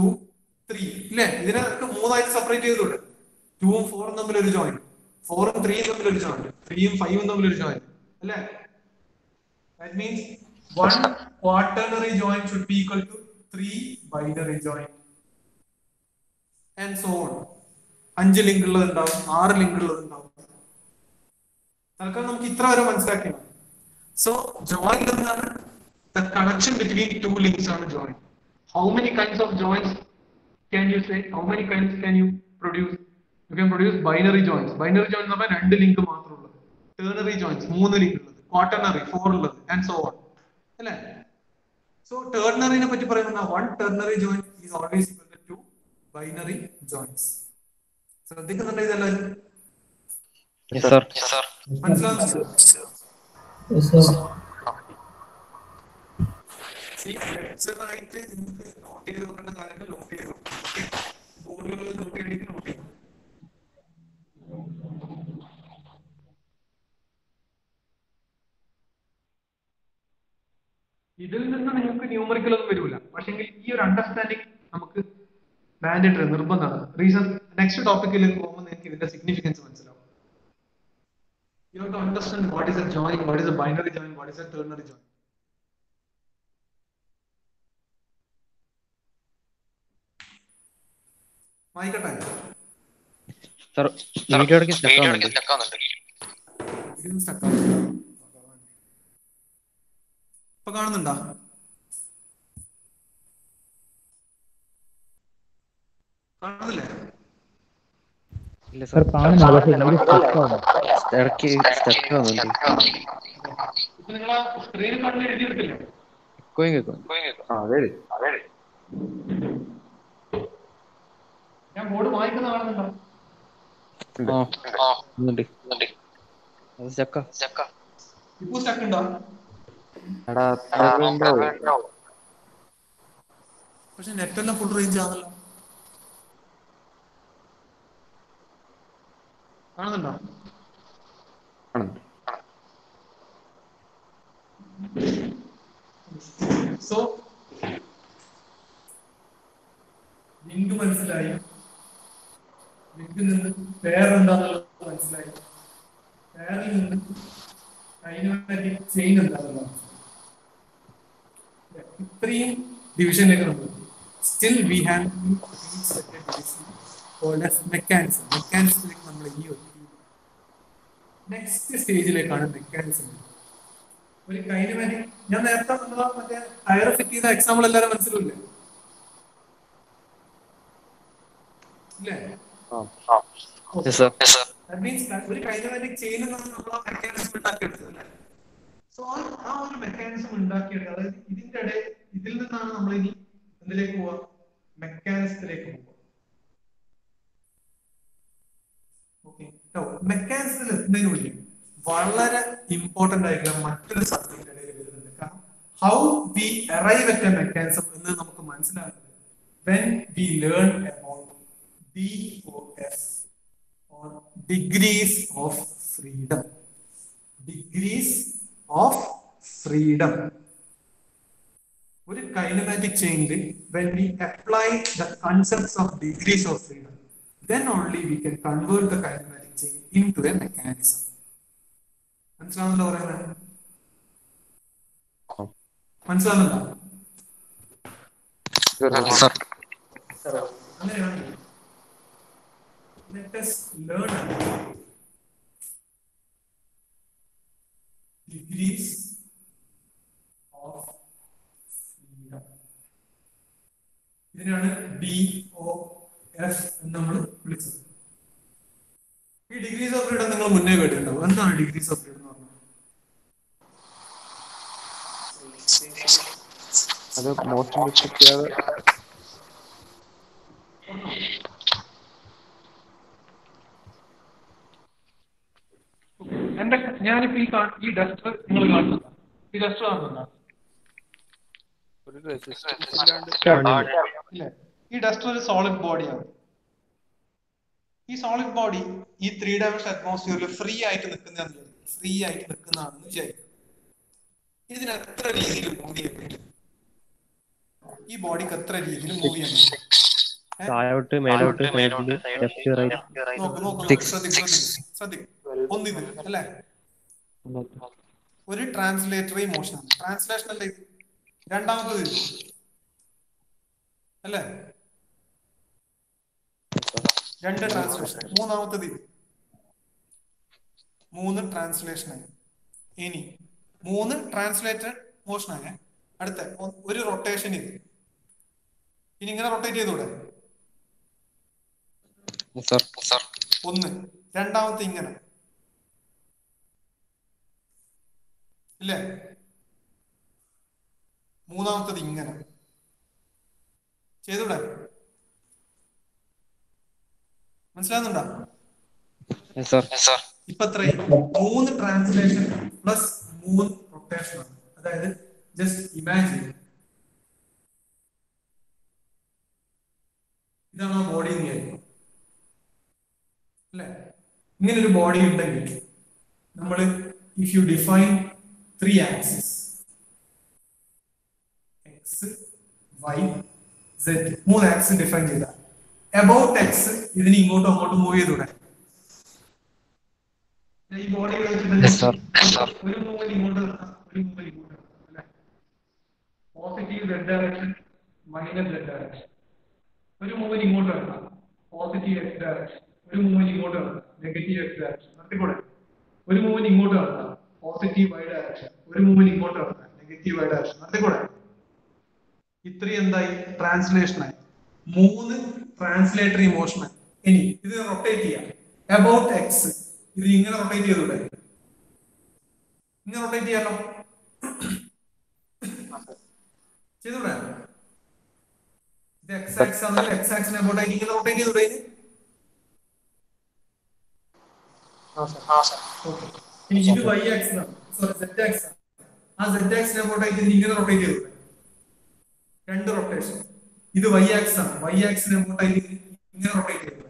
ത്രീ ഇല്ലേ? ഇതിനൊക്കെ മൂന്നായിട്ട് സെപ്പറേറ്റ് ചെയ്തൂടെ ടൂവും ഫോറും തമ്മിൽ ഒരു ജോയിന്റ് ഫോറും ത്രീയും തമ്മിൽ ഒരു ജോയിന്റ് ത്രീയും ഫൈവും തമ്മിൽ ഒരു ജോയിന്റ് അല്ലേ? That means one quaternary joint should be equal to three binary joint and so on അഞ്ച് ലിങ്ക് ഉള്ളത് ഉണ്ടാവും ആറ് ലിങ്ക് ഉള്ളത് തൽക്കാലം നമുക്ക് ഇത്ര വരെ മനസ്സിലാക്കിയാൽ സോ ജോയിൻ എന്നാണ് കണക്ഷൻ ബിറ്റ്വീൻ ടു ലിങ്ക്സ് ആണ് join how many kinds of joins you say how many kinds can you produce you can produce binary joins binary join എന്ന് പറഞ്ഞാൽ രണ്ട് ലിങ്ക് മാത്രമുള്ളത്. ടേണറി ജോയിൻസ് മൂന്ന് ലിങ്ക് ഉള്ളത്. Quaternary four ഉള്ളത് and so on അല്ലേ? So ടേർണറിനെ പറ്റി പറയുന്ന one ternary joint is always equal to binary joints ശ്രദ്ധിക്കുന്നുണ്ട് ഇതെല്ലാവരും മനസ്സിലാവുന്നുണ്ട്? ആയിട്ട് നിങ്ങൾക്ക് നോട്ട് ചെയ്ത് വെക്കേണ്ട കാര്യങ്ങൾ നോട്ട് ചെയ്തു ബോർഡുകളിൽ നോട്ട് ചെയ്യണമെങ്കിൽ നോട്ട് ചെയ്യും ഇതിൽ നിന്ന് നിങ്ങൾക്ക് ന്യൂമറിക്കൽ ഒന്നും വരില്ല പക്ഷെങ്കിൽ ഈ ഒരു അണ്ടർസ്റ്റാൻഡിങ് നമുക്ക് മാൻഡേറ്ററി നിർബന്ധമാണ്. റീസൺ നെക്സ്റ്റ് ടോപ്പിക്കിൽ പോകുമ്പോൾ നിങ്ങൾക്ക് ഇതിന്റെ സിഗ്നിഫിക്കൻസ് മനസ്സിലാവും. You have to understand what is a joint what is a binary joint what is a ternary join. വായിക്കട്ടെ സാർ വീഡിയോ ഇടയ്ക്ക് സ്റ്റക്ക് ആവുന്നുണ്ട് ഇതിന് stuck ആവുന്നില്ല. ഇപ്പൊ കാണുന്നുണ്ടോ? കാണുന്നില്ലേ? ഇല്ല സാർ. ഇടയ്ക്ക് സ്റ്റക്ക് ആവുന്നുണ്ട്. ഇപ്പൊ നിങ്ങൾ സ്ക്രീനിൽ കണ്ട് എഴുതിയെടുത്തില്ലേ? ഇക്കോയും കേൾക്കും ആ അതെ. ഞാൻ കോഡ് വായിക്കുന്ന കാണുന്നുണ്ടോ പക്ഷെ നെറ്റ് എല്ലാം ഫുൾ റേഞ്ച് ആണല്ലോ. കാണുന്നുണ്ടോ? സോ നിങ്ങൾക്ക് മനസ്സിലായി. ലിങ്കിൽ നിന്ന് പേരെന്താന്നുള്ളത് മനസ്സിലായി. പേരിൽ നിന്ന് കൈനമാറ്റിക് ചെയിൻ എന്താണെന്നുള്ളത്. ഇത്രയും ഡിവിഷനിലേക്ക് നമ്മൾ still we have division called mechanism മെക്കാനിസത്തിലേക്ക് നമ്മൾ ഈ എത്തി നെക്സ്റ്റ് സ്റ്റേജിലേക്കാണ് മെക്കാനിസം ഒരു കൈനമാറ്റിക് ഞാൻ നേരത്തെ നമ്മൾ മറ്റേ ടയർ ഫിറ്റ് ചെയ്ത എക്സാമ്പിൾ എല്ലാവരും മനസ്സിലില്ലേ ഇല്ലേ? Yes, sir. That means that ഒരു കൈനമാറ്റിക് ചെയിൻ നമ്മൾ മെക്കാനിസം ഉണ്ടാക്കിയെടുത്തത് സോ ആ ഒരു മെക്കാനിസം ഉണ്ടാക്കിയെടുക്കുക അതായത് ഇതിന്റെ ഇടയിൽ ഇതിൽ നിന്നാണ് നമ്മൾ ഇനി എന്തിലേക്ക് പോവാ? മെക്കാനിസത്തിലേക്ക് പോവുക ഓക്കെ മെക്കാനിസത്തിൽ എത്തുന്നതിന് മുന്നേ വളരെ ഇമ്പോർട്ടന്റ് ആയിട്ടുള്ള മറ്റൊരു സബ്ജക്ട് ഇടയിൽ വരുന്നുണ്ട്. കാരണം how we arrive at a mechanism എന്ന് നമുക്ക് മനസ്സിലാകുന്നത് when we learn about F or degrees of freedom. Degrees of freedom. ഒരു kinematic when we apply the concepts of degrees of freedom then only we can convert the kinematic chain into a mechanism മനസ്സിലാവുന്നല്ലോ പറയുന്നത്? മനസ്സിലാവുന്നുണ്ടോ? അങ്ങനെയാണെങ്കിൽ let us learn about degrees of freedom. ഇതിനാണ് D O F എന്ന് നമ്മൾ വിളിച്ചത്. ഈ degrees of freedom നിങ്ങൾ മുന്നേ കേട്ടിട്ടുണ്ടാവും. എന്താണ് ഡിഗ്രീസ് ഓഫ് ഫ്രീഡം എന്ന് പറഞ്ഞാൽ? അത് മോശം എന്റെ ഞാനിപ്പോ ഈ ഈ ഡസ്റ്റർ നിങ്ങൾ കാണുന്നുണ്ടോ ഈ ഡസ്റ്റർ കാണുന്നുണ്ടോ? ഈ ഡസ്റ്റർ ഒരു സോളിഡ് ബോഡിയാണ് ഈ സോളിഡ് ബോഡി ഈ ത്രീ ഡയമെൻഷൻ അറ്റ്മോസ്ഫിയറിൽ ഫ്രീ ആയിട്ട് നിൽക്കുന്ന ഫ്രീ ആയിട്ട് നിൽക്കുന്നതാണെന്ന് വിചാരിക്കും. ഇതിന് എത്ര രീതിയിൽ മൂവ് ചെയ്യാൻ പറ്റും? ഈ ബോഡിക്ക് എത്ര രീതിയിൽ മൂവ് ചെയ്യാൻ പറ്റും? താഴോട്ട് മേലോട്ട് ശ്രദ്ധിക്ക്. ഒന്നിത് അല്ലെ? ഒരു ട്രാൻസ്ലേറ്ററി മോഷൻ ട്രാൻസ്ലേഷൻ അല്ലേ? ഇത് രണ്ടാമത്തത്? അല്ലേ? രണ്ട് ട്രാൻസ്ലേഷൻ മൂന്നാമത്തത്? മൂന്ന് ട്രാൻസ്ലേഷൻ ഇനി മൂന്ന് ട്രാൻസ്ലേറ്റഡ് ആയ. അടുത്ത ഒരു റൊട്ടേഷൻ ഇത് ഇനി ഇങ്ങനെ റൊട്ടേറ്റ് ചെയ്തൂടെ. ഒന്ന്. രണ്ടാമത്തെ ഇങ്ങനെ. ഇല്ലേ? മൂന്നാമത്തത് ഇങ്ങനെ. ചെയ്തൂടെ? മനസ്സിലാകുന്നുണ്ടോ. ഇപ്പൊ എത്രയായി? മൂന്ന് ട്രാൻസ്ലേഷൻ പ്ലസ് മൂന്ന് റൊട്ടേഷൻ ആണ്. അതായത് ജസ്റ്റ് ഇമാജിൻ ഇതാണ് ആ ബോഡി എന്ന് അല്ലെ? ഇങ്ങനെ ഒരു ബോഡി ഉണ്ടെങ്കിൽ നമ്മൾ if you define three axis x, y, z. മൂന്ന് ആക്സ് ഡിഫൈൻ ചെയ്ത. അബൌട്ട് എക്സ് ഇതിന് ഇങ്ങോട്ടും അങ്ങോട്ടും മൂവ് ചെയ്തൂടെ ഈ ബോഡി ഒരു മൂവ്മെന്റ് ഇങ്ങോട്ട് ഒരു മൂവ്മെന്റ് ഇങ്ങോട്ട് അല്ലേ? Positive z direction minus z direction ഒരു മൂവ്മെന്റ് ഇങ്ങോട്ട് വരണം. പോസിറ്റീവ് എക്സ് ഡയറക്ഷൻ ഒരു മൂവ്മെന്റ് ഇങ്ങോട്ട് വരണം. നെഗറ്റീവ് എക്സ് ഡയറക്ഷൻ നടത്തിക്കൂടെ ഒരു മൂവ്മെന്റ് ഇങ്ങോട്ട് നടത്താം പോസിറ്റീവ് വൈ ഡയറക്ഷൻ ഒരു മൂവ്മെന്റ് ഇങ്ങോട്ട് നടത്താൻ നെഗറ്റീവ് വൈ ഡയറക്ഷൻ നടത്തിക്കൂടെ? ഇത്രയും എന്തായി ട്രാൻസ്ലേഷൻ ആയി. മൂന്ന് ട്രാൻസ്ലേറ്ററി മോഷൻ ആയി. ഇനി ഇത് റൊട്ടേറ്റ് ചെയ്യാം. അബൌട്ട് എക്സ് ഇത് ഇങ്ങനെ റൊട്ടേറ്റ് ചെയ്തൂടെ? ഇങ്ങനെ റൊട്ടേറ്റ് ചെയ്യാലോ? ചെയ്തൂടെ? ഇത് എക്സ് ആക്സ് ആണെങ്കിൽ എക്സ് ആക്സിനെ അബൌട്ട് ഇങ്ങനെ റൊട്ടേറ്റ് ചെയ്തൂടെ Okay. ഇനി ഇത് വൈ ആക്സ് ആണ് സോറി സെറ്റ് ആക്സ് ആണ് ആ സെറ്റ് ആക്സിനെ ആയിട്ട് ഇതിന് ഇങ്ങനെ റൊട്ടേറ്റ് ചെയ്തു. രണ്ട് റൊട്ടേഷൻ ഇത് വൈ ആക്സ് ആണ്. വൈ ആക്സിനെ അങ്ങോട്ടായിട്ട് ഇങ്ങനെ റൊട്ടേറ്റ് ചെയ്തു.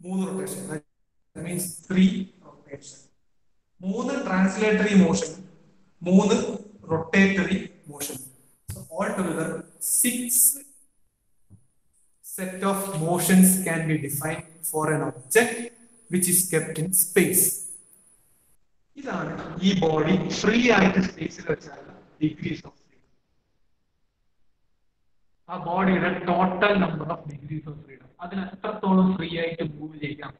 മൂന്ന് റൊട്ടേഷൻ മീൻസ് ത്രീ റൊട്ടേഷൻ മൂന്ന് ട്രാൻസ്ലേറ്ററി മോഷൻ മൂന്ന് rotatory motion all together six set of motions can be defined for an object which is kept in space. ഇതാണ് ഈ ബോഡി ഫ്രീ ആയിട്ട് സ്പേസിൽ വെച്ചാൽ ഡിഗ്രീസ് ഓഫ് ഫ്രീഡം ആ ബോഡിയുടെ total number of degrees of freedom അതിന് എത്രത്തോളം ഫ്രീ ആയിട്ട് മൂവ് ചെയ്യാം?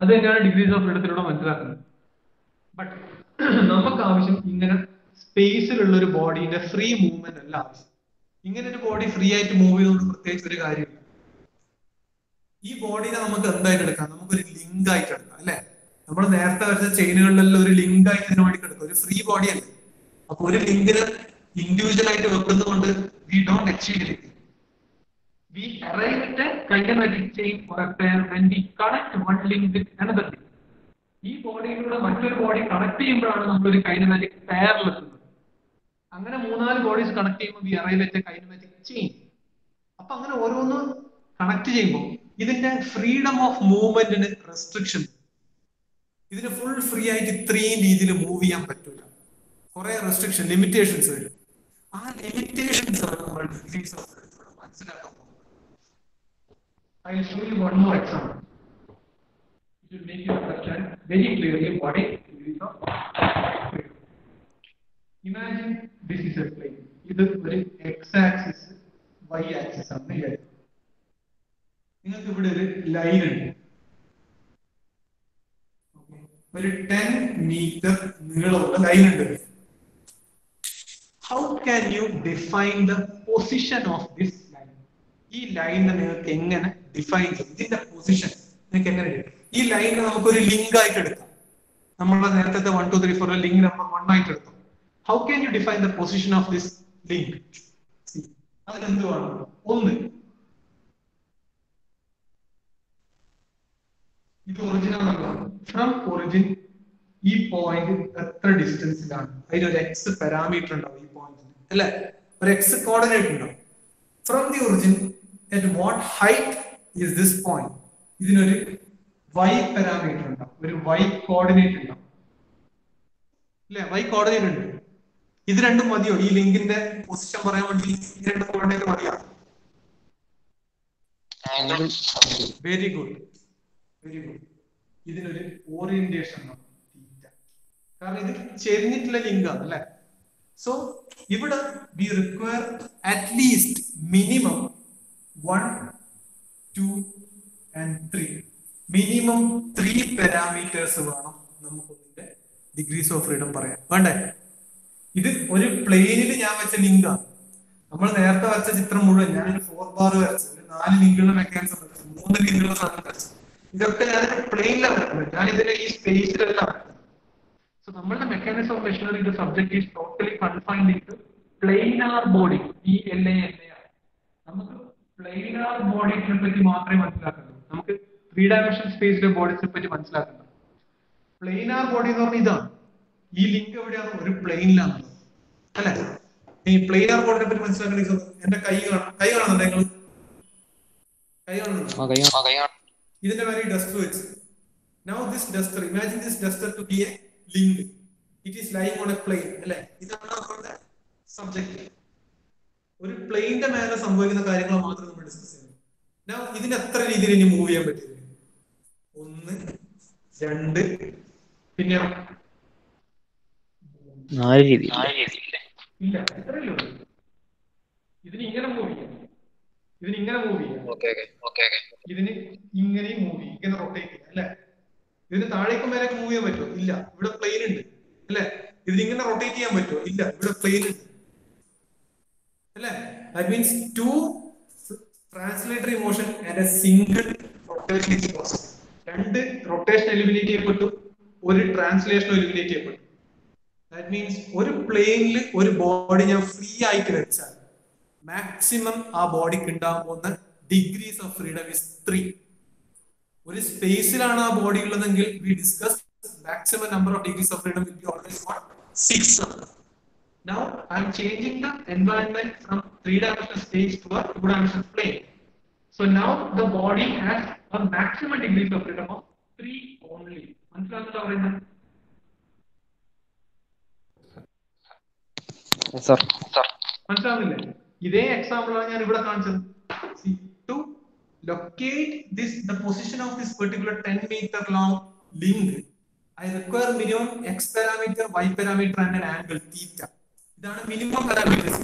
അത് തന്നെയാണ് ഡിഗ്രീസ് ഓഫ് ഫ്രീഡത്തിലൂടെ മനസ്സിലാക്കുന്നത്? ബട്ട് നമുക്ക് ആവശ്യം ഇങ്ങനെ സ്പേസിലുള്ള ഒരു ബോഡിന്റെ ഫ്രീ മൂവ്മെന്റ് അല്ല ആവശ്യം. ഇങ്ങനെ ഒരു ബോഡി ഫ്രീ ആയിട്ട് മൂവ് ചെയ്തുകൊണ്ട് പ്രത്യേകിച്ച് ഒരു കാര്യമില്ല. ഈ ബോഡിനെ നമുക്ക് എന്തായിട്ട് എടുക്കാം? നമുക്കൊരു ലിങ്ക് ആയിട്ട് എടുക്കാം അല്ലെ? നമ്മൾ നേരത്തെ വരച്ച ചെയിനുകളിലെല്ലാം ഒരു ലിങ്ക് ആയിട്ട് ഇതിനു വേണ്ടി കിടക്കും. ഒരു ഫ്രീ ബോഡി അല്ല. അപ്പൊ ഒരു ലിങ്കിന് ഇൻഡിവിജ്വൽ ആയിട്ട് വെക്കുന്നത് കൊണ്ട് we don't achieve it we arrive at kinematic chain and we connect one link with another link ഈ ബോഡിയിലൂടെ മറ്റൊരു ബോഡി കണക്ട് ചെയ്യുമ്പോഴാണ് ഒരു കൈനമാറ്റിക് പെയറിലെത്തുന്നത് അങ്ങനെ മൂന്നാൽ ബോഡീസ് കണക്ട് ചെയ്യുമ്പോൾ we arrive at kinematic chain അപ്പൊ അങ്ങനെ ഓരോന്ന് കണക്ട് ചെയ്യുമ്പോൾ ഇതിന്റെ ഫ്രീഡം ഓഫ് മൂവ്മെന്റിന് റെസ്ട്രിക്ഷൻ ഇതിന് ഫുൾ ഫ്രീ ആയിട്ട് ഇത്രയും രീതിയിൽ മൂവ് ചെയ്യാൻ പറ്റൂല കുറെ റെസ്ട്രിക്ഷൻ ലിമിറ്റേഷൻസ് വരും ആ ലിമിറ്റേഷൻസ് ആണ് നമ്മൾ ഡിഗ്രീസ് ഓഫ് മനസ്സിലാക്കാൻ പോകുന്നത്. Imagine this is a plane. ഇത് ഒരു എക്സ് ആക്സിസ് വൈ ആക്സിസ് ആണ് നിങ്ങൾക്ക് ഇവിടെ ഒരു ലൈൻ ഉണ്ട്. ഒരു ടെൻ മീറ്റർ നീളമുള്ള ലൈൻ ഉണ്ട്. How can you define the position of this line ഈ ലൈനിനെ നിങ്ങൾക്ക് എങ്ങനെ ഡിഫൈൻ ചെയ്യും? ഇതിന്റെ പൊസിഷൻ നിങ്ങൾക്ക് എങ്ങനെ എടുക്കും ഈ ലൈനിനെ നമുക്കൊരു ലിങ്ക് ആയിട്ട് എടുക്കാം. നമ്മളെ നേരത്തെ one two three four link number one ആയിട്ട് എടുത്തു. How can you define the position of this link അതിനെന്ത് വേണം? ഒന്ന് ഇത് ഒറിജിനൽ ആണല്ലോ ഫ്രം ഒറിജിൻ ഈ പോയിന്റ് എത്ര ഡിസ്റ്റൻസിലാണ് അതിലൊരു എക്സ് പാരാമീറ്റർ ഉണ്ടാവും ഈ പോയിന്റിന് അല്ലെ? ഒരു എക്സ് കോർഡിനേറ്റ് ഉണ്ടാവും. From the origin at what height is this point ഇതിനൊരു വൈ പാരാമീറ്റർ ഉണ്ടാവും. ഒരു വൈ കോർഡിനേറ്റ് ഉണ്ടാവും. അല്ലെ? വൈ കോർഡിനേറ്റ് ഉണ്ട്. ഇത് രണ്ടും മതിയോ? ഈ ലിങ്കിന്റെ പൊസിഷൻ പറയാൻ വേണ്ടി ഈ രണ്ട് കോർഡിനേറ്റ് മതിയോ? വെരി ഗുഡ് വെരി ഗുഡ് ഇതിനൊരു ഓറിയന്റേഷൻ കാരണം ഇത് ചെരിഞ്ഞിട്ടുള്ള ലിങ്കാണ് അല്ലെ? സോ ഇവിടെ we require at least minimum one two and three minimum three parameters വേണം നമുക്ക് ഇതിന്റെ ഡിഗ്രീസ് ഓഫ് ഫ്രീഡം പറയാൻ. വേണ്ടേ? ഇത് ഒരു പ്ലെയിനിൽ ഞാൻ വെച്ച ലിങ്കാണ് നമ്മൾ നേരത്തെ വരച്ച ചിത്രം മുഴുവൻ ഞാൻ ഫോർ ബാർ വരച്ചത്. നാല് ലിങ്കുള്ള മെക്കാനിസം വരച്ചു മൂന്ന് ലിങ്കുള്ള സാധനം ഇതൊക്കെ ഞാൻ പ്ലെയിനിലാണ് ഞാൻ ഇതിന്റെ ഈ സ്പേസിലല്ല സോ നമ്മളുടെ mechanism of മെഷീനറിയുടെ subject is totally confined in planar body ഈ എൽ എ എൽ എ നമുക്ക് പ്ലെയിനാർ ബോഡീസിനെ പറ്റി മാത്രമേ മനസ്സിലാക്കുന്നുള്ളൂ. നമുക്ക് ത്രീ ഡയമെൻഷൻ സ്പേസിലെ ബോഡീസിനെ പറ്റി മനസ്സിലാക്കുന്നുള്ളൂ. പ്ലെയിനാർ ബോഡി എന്ന് പറഞ്ഞാൽ ഇതാണ്. ഈ ലിങ്ക് എവിടെയാണ്? ഒരു പ്ലെയിനിലാണ് അല്ലെ? ഈ പ്ലെയിനാർ ബോഡിനെ പറ്റി മനസ്സിലാക്കണമെങ്കിൽ എന്റെ കൈ കാണാം. കൈ കാണുന്നുണ്ട് നിങ്ങൾ കൈ കാണുന്നുണ്ടോ? ഇതിന്റെ പേര് ഡസ്റ്റർ വെച്ച്. Now this duster imagine this duster to be a link it is live on a plane അല്ലെ? ഇതാണ് നമ്മളുടെ സബ്ജക്ട് ഒരു പ്ലെയിന്റെ മേലെ സംഭവിക്കുന്ന കാര്യങ്ങൾ മാത്രം നമ്മൾ ഡിസ്കസ് ചെയ്യുന്നു. നൗ ഇതിന് എത്ര രീതിയിൽ ഇനി മൂവ് ചെയ്യാൻ പറ്റില്ല ഒന്ന് രണ്ട് പിന്നെ നാല് രീതി ഇല്ല ഇത്രയല്ലേ ഇതിന് ഇങ്ങനെ മൂവ് ചെയ്യാം. ഇതിന് ഇങ്ങനെ മൂവ് ചെയ്യാം ഇതിന് ഇങ്ങനെയും മൂവ് ചെയ്യും. ഇങ്ങനെ റൊട്ടേറ്റ് ചെയ്യാം അല്ലെ? ഇതിന് താഴേക്കും മേലേക്ക് മൂവ് ചെയ്യാൻ പറ്റുമോ? ഇല്ല. ഇവിടെ പ്ലെയിൻ ഉണ്ട് അല്ലെ? ഇതിന് ഇങ്ങനെ റൊട്ടേറ്റ് ചെയ്യാൻ പറ്റുമോ? ഇല്ല. ഇവിടെ പ്ലെയിൻ ഉണ്ട് അല്ലെ? That means two translatory motion and a single rotation is possible രണ്ട് റൊട്ടേഷൻ എലിമിനേറ്റ് ചെയ്യപ്പെട്ടു ഒരു ട്രാൻസ്ലേഷൻ എലിമിനേറ്റ് ചെയ്യപ്പെട്ടു. ദാറ്റ് മീൻസ് ഒരു പ്ലെയിനിൽ ഒരു ബോഡി ഞാൻ ഫ്രീ ആയിട്ട് വെച്ചാൽ മാക്സിമം ആ ബോഡിക്ക് ഉണ്ടാകാൻ പോകുന്ന degrees of freedom is three ഒരു സ്പേസിലാണ് ആ ബോഡി ഉള്ളതെങ്കിൽ we discuss maximum number of degrees of freedom will be always six Now I am changing the environment from three-dimensional space to a two-dimensional plane. So now the body has a maximum degrees of freedom of three only. മനസ്സിലാകുന്നുണ്ടോ പറയുന്നത് മനസ്സിലാവുന്നില്ലേ ഇതേ example ആണ് ഞാൻ ഇവിടെ കാണിച്ചത്. See to locate this the position of this particular ten metre long link I require minimum X parameter Y parameter and an angle theta ഇതാണ് minimum parameter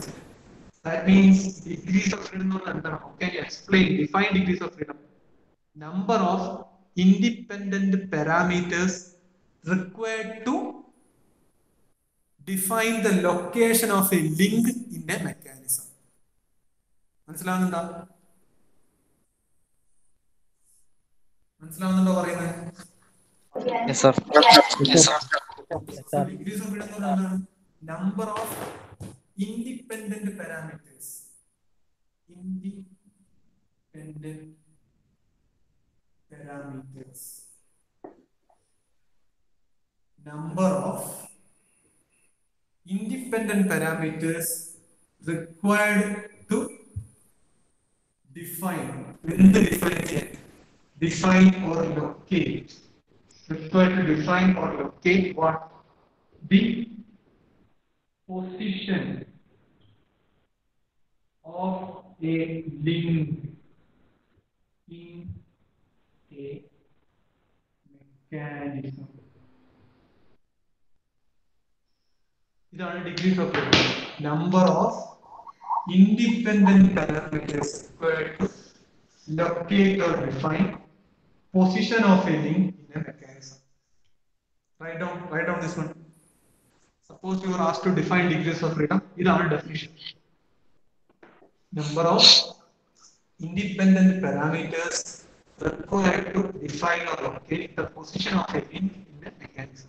degrees of പറഞ്ഞാൽ എന്താണ്? Okay explain define of the location of a link in a mechanism. മനസ്സിലാവുന്നുണ്ടോ? മനസ്സിലാവുന്നുണ്ടോ പറയുന്നത് degrees of freedom number of independent parameters independent parameters number of independent parameters required to define within the differential define or locate required to define or locate what the position of a link in a mechanism. These are degrees of freedom. Number of independent parameters required to locate or define position of a link in a mechanism. Write down, write down this one. Suppose you are asked to define degrees of freedom. Here our definition. Number of independent parameters required to define or locate the position of a link in a mechanism.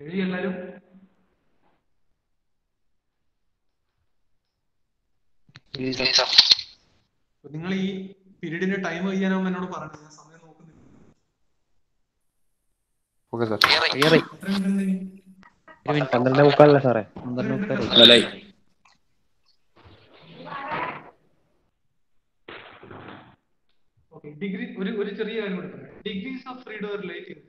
എഴുതി എല്ലാരും. നിങ്ങൾ ഈ പീരീഡിന്റെ time കഴിയാനാവുമ്പോ എന്നോട് പറഞ്ഞു ഞാൻ സമയം നോക്കുന്നില്ല? പന്ത്രണ്ടേ മുക്കാലല്ലേ സാറേ. പന്ത്രണ്ട് മുക്കാലായി ഡിഗ്രി ഒരു ഒരു ചെറിയ കാര്യം കൂടി പറയാം. ഡിഗ്രീസ് ഓഫ് ഫ്രീഡം റിലേറ്റ് ചെയ്ത്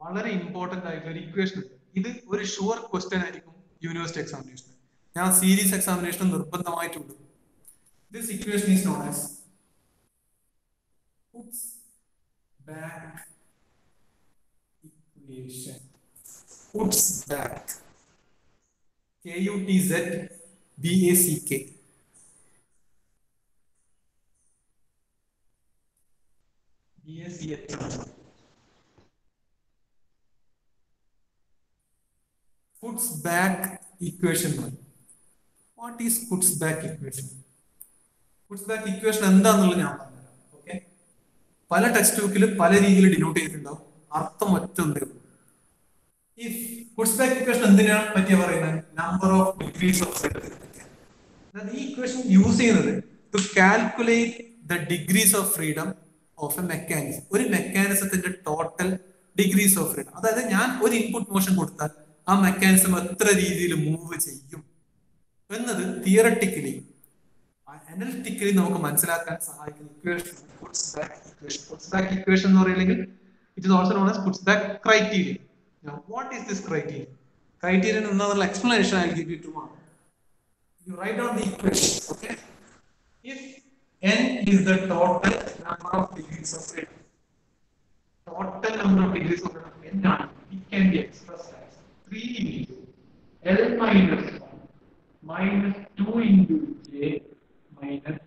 വളരെ ഇമ്പോർട്ടന്റ് ആയിട്ടുള്ള ഒരു ഇക്വേഷൻ ഉണ്ട്. ഇത് ഒരു ഷുവർ ക്വസ്റ്റ്യൻ ആയിരിക്കും യൂണിവേഴ്സിറ്റി എക്സാമിനേഷൻ ഞാൻ series examination നിർബന്ധമായിട്ടുണ്ട്. This equation is known as puts back equation. Puts back. K u t z b a c k. B a c h back equation equation is what is equation back equation? Equation എന്താന്നുള്ളത് ഞാൻ പറഞ്ഞുതരാം. Okay പല text ബുക്കിൽ പല രീതിയിൽ denote ചെയ്തിട്ടുണ്ടാവും. അർത്ഥം ഒറ്റ ഒന്നേ ഉള്ളൂ. ഈ പുട്സ് ബാക്ക് ഇക്വേഷൻ എന്തിനാണ് പറ്റിയ പറയുന്നത്? Number of degrees of freedom ഈ ഇക്വേഷൻ യൂസ് ചെയ്യുന്നത് to calculate the degrees of freedom of a mechanism ഒരു മെക്കാനിസത്തിന്റെ ടോട്ടൽ ഡിഗ്രീസ് ഓഫ് ഫ്രീഡം അതായത് ഞാൻ ഒരു ഇൻപുട്ട് മോഷൻ കൊടുത്താൽ ആ മെക്കാനിസം എത്ര രീതിയിൽ മൂവ് ചെയ്യും എന്നത് തിയറട്ടിക്കലി അനലിറ്റിക്കലി നമുക്ക് മനസ്സിലാക്കാൻ സഹായിക്കുന്ന ഇക്വേഷൻ ഇക്വേഷൻ ഇക്വേഷൻ എന്ന് പറയുന്നെങ്കിൽ it also known as puts back criteria what is this criteria criterion എന്നുള്ള explanation I give you write down the equation okay? If n is the total number of degrees of freedom total number of degrees of freedom n can be expressed 3 into l minus 1 minus 2 into j minus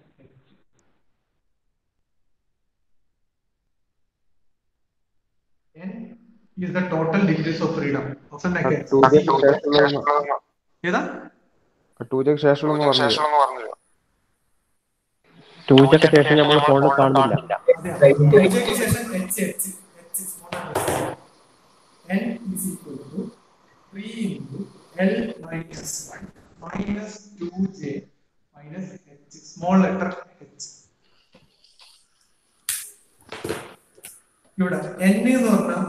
h n is the total degrees of freedom of an mechanism ഏതാ ടൂജക്ക് ശേഷമുള്ള പറഞ്ഞു ടൂജൊക്കെ ശേഷം നമ്മൾ ഫോണിൽ കാണുന്നില്ല ശേഷം 3 into l minus 1 minus 2j minus h. Small letter h. ഇവിടെ n എന്ന് പറഞ്ഞാൽ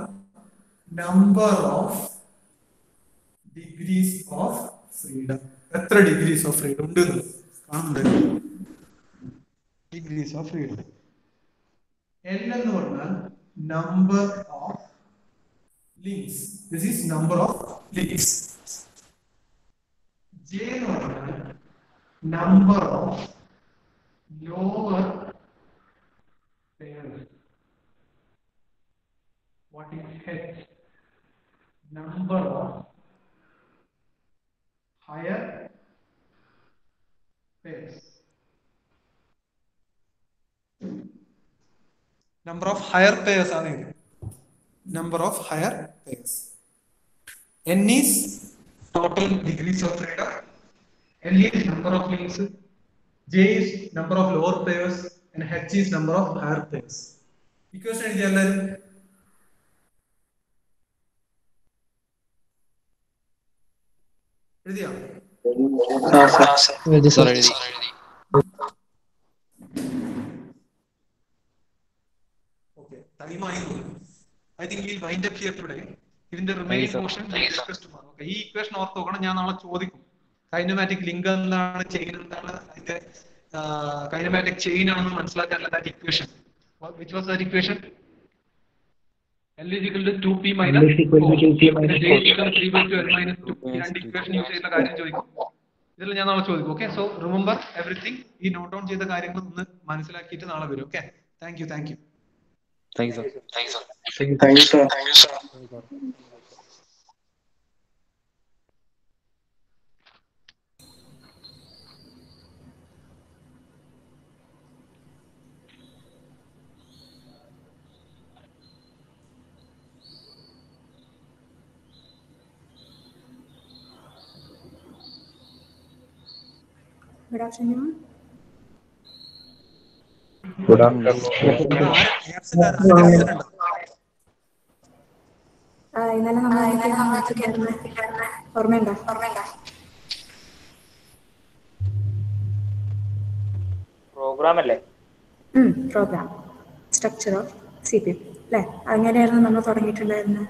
number of degrees of freedom എത്ര ഡിഗ്രീസ് ഓഫ് ഫ്രീഡം ഉണ്ട് കാണുന്നുണ്ട്. ഡിഗ്രീസ് ഓഫ് ഫ്രീഡം എൽ എന്ന് പറഞ്ഞാൽ number of links this is number of links J എന്ന് പറഞ്ഞാൽ number of lower pairs. What is H? Number of higher pairs. Number of higher pairs ആണ് ഇത്. Number of higher pairs. N is total degrees of freedom. L is number of links. J is number of lower pairs and H is number of higher pairs. Equation എഴുതിയ എല്ലാവരും എഴുതിയോ ആ sir Okay, time ആയി I think will wind up here today ഇതിന്റെ remaining portion discuss tomorrow okay ഈ equation ഓർത്ത് നോക്കണം ഞാൻ നാളെ ചോദിക്കും. കൈനമാറ്റിക് ലിങ്ക് എന്താണ് ചെയിൻ എന്താണ് അതിന്റെ കൈനമാറ്റിക് ചെയിൻ ആണെന്ന് മനസ്സിലാക്കാനുള്ള that equation which was that equation L is equal to 2p minus 4. J is equal to 3 by 2 L minus 2. ഈ രണ്ട് ഇക്വേഷൻ യൂസ് ചെയ്യുന്ന കാര്യം ചോദിക്കും. ഇതിൽ ഞാൻ നാളെ ചോദിക്കും ഓക്കെ സോ റിമെമ്പർ എവറിത്തിങ് ഈ നോട്ട് ഡൗൺ ചെയ്ത കാര്യങ്ങൾ ഒന്ന് മനസ്സിലാക്കിയിട്ട് നാളെ വരും okay thank you thank you Thank you, sir. Thank you, sir. Thank you, sir. Thank you, sir. Thank you, sir. Good afternoon. Program അല്ലേ program. Structure of C P അല്ലേ അങ്ങനെയായിരുന്നു നമ്മൾ തുടങ്ങിയിട്ടുണ്ടായിരുന്നത്.